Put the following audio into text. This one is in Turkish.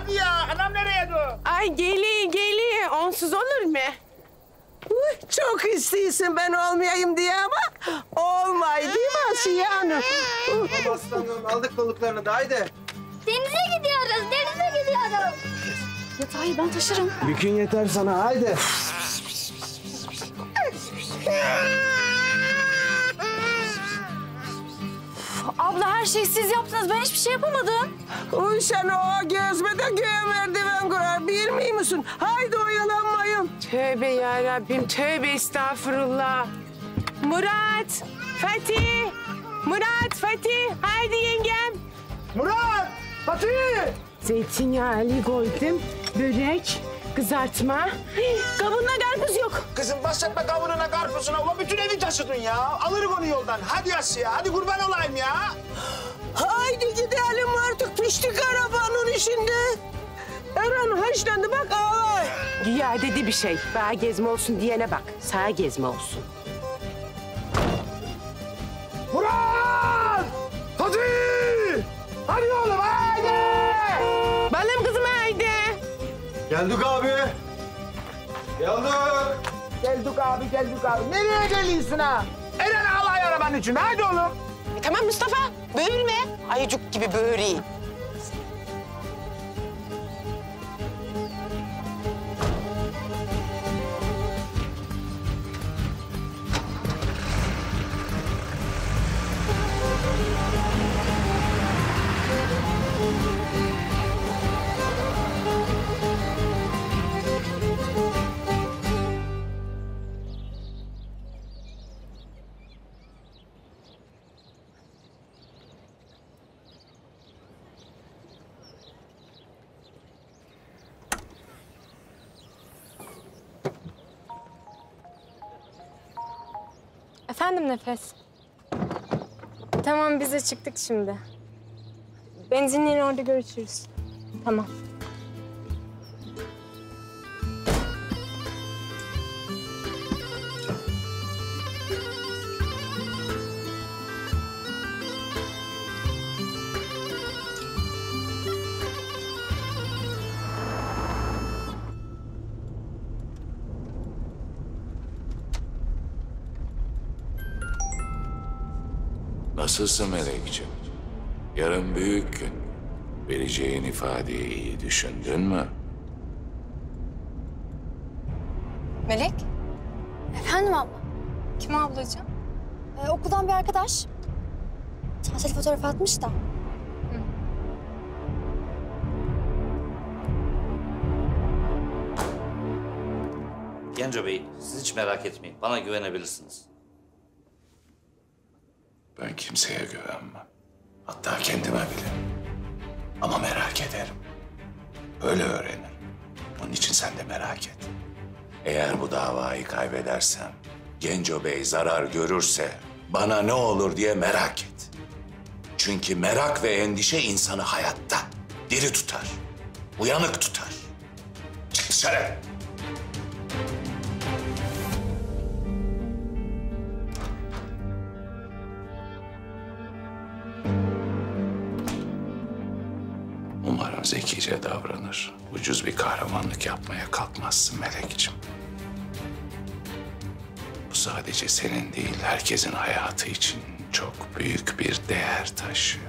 hadi ya. Anam nereye dur? Ay geliyor geliyor. Onsuz olur mu? Çok istiyorsun ben olmayayım diye ama olmay değil mi Asiye Hanım? Uh, Aslanım aldık balıklarını da haydi. Denize gidiyoruz, denize gidiyoruz. Yatağı ben taşırım. Yükün yeter sana haydi. Abla her şeyi siz yaptınız. Ben hiçbir şey yapamadım. Uy sen o gözme de göğe merdiven kurar bilmiyor musun? Haydi oyalanmayın. Tövbe ya Rabbim, tövbe estağfurullah. Murat, Fatih, Murat, Fatih, haydi yengem. Murat! Fatih! Zeytinyağı koydum, börek, kızartma. Kabında karpuz yok. Kızım bahsetme kavuruna karpuzuna. Ulan bütün evi taşıdın ya. Alırım onu yoldan. Hadi Asya. Hadi kurban olayım Eren haşlandı bak ağlay. Güya dedi bir şey. Bana gezme olsun diyene bak. Sağa gezme olsun. Murat! Fatih! Hadi oğlum haydi! Balım kızım haydi. Geldik abi. Geldik. Geldik abi geldik abi. Nereye geliyorsun ha? Eren alay arabanın için. Haydi oğlum. E, tamam Mustafa, böğürme. Ayıcık gibi böğüreyim. Efendim Nefes. Tamam biz de çıktık şimdi. Benzinliğin orada görüşürüz. Tamam. Nasılsın Melekciğim? Yarın büyük gün. Vereceğin ifadeyi iyi düşündün mü? Melek? Efendim abla, Kim ablacığım? ee, okuldan bir arkadaş. Tatil fotoğrafı atmış da. Genco Bey, siz hiç merak etmeyin. Bana güvenebilirsiniz. Ben kimseye güvenmem. Hatta kendime bile. Ama merak ederim. Öyle öğrenirim. Bunun için sen de merak et. Eğer bu davayı kaybedersem, Genco Bey zarar görürse bana ne olur diye merak et. Çünkü merak ve endişe insanı hayatta diri tutar, uyanık tutar. Çık dışarı. Zekice davranır. Ucuz bir kahramanlık yapmaya kalkmazsın Melekciğim. Bu sadece senin değil, herkesin hayatı için çok büyük bir değer taşıyor.